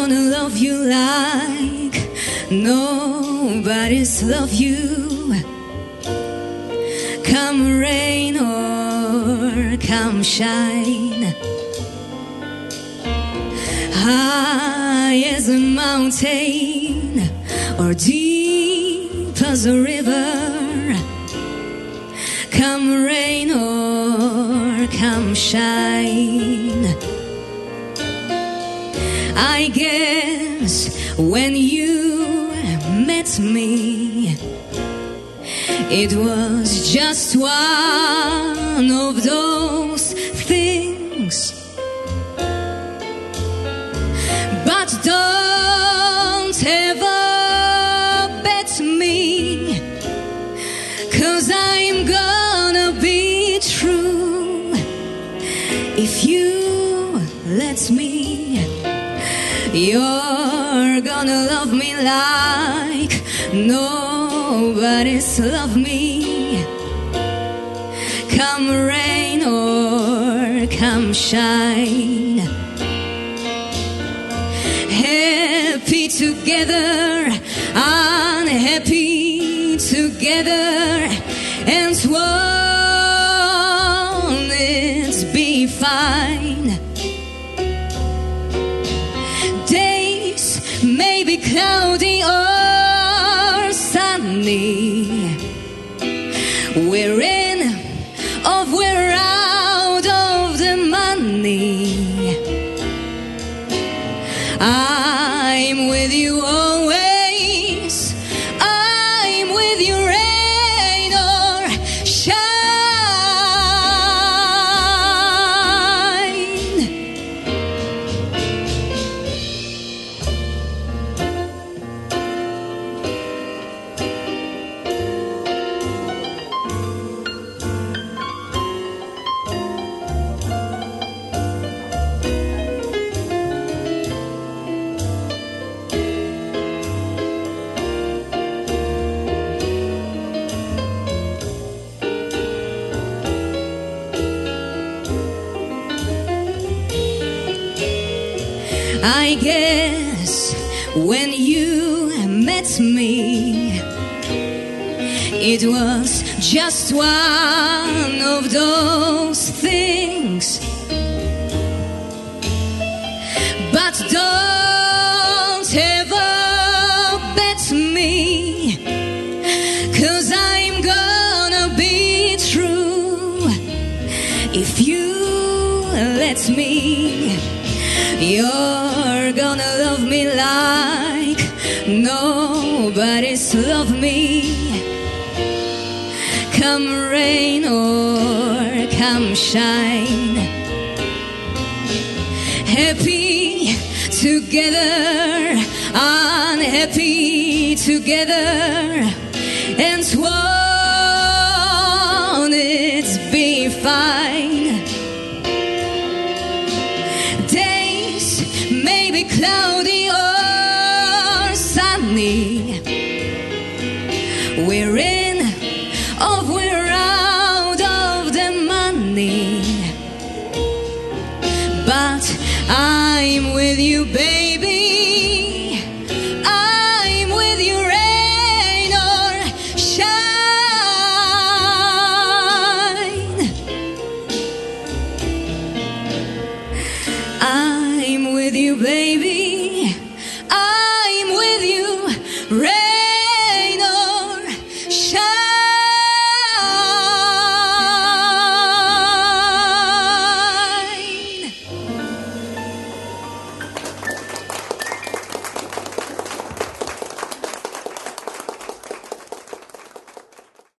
gonna love you like nobody's love you. Come rain or come shine. High as a mountain or deep as a river. Come rain or come shine. I guess when you met me, it was just one of those You're gonna love me like nobody's love me. Come rain or come shine. We're in or we're out of the money. I'm with you always. I guess when you met me, it was just one of those things. But don't ever bet me, cause I'm gonna be true if you let me. You're gonna love me like nobody's love me. Come rain or come shine. Happy together, unhappy together, and won't it be fine? cloudy or sunny. We're in or we're out of the money. But I'm with you, baby. I'm with you, rain or shine. I'm with you, baby.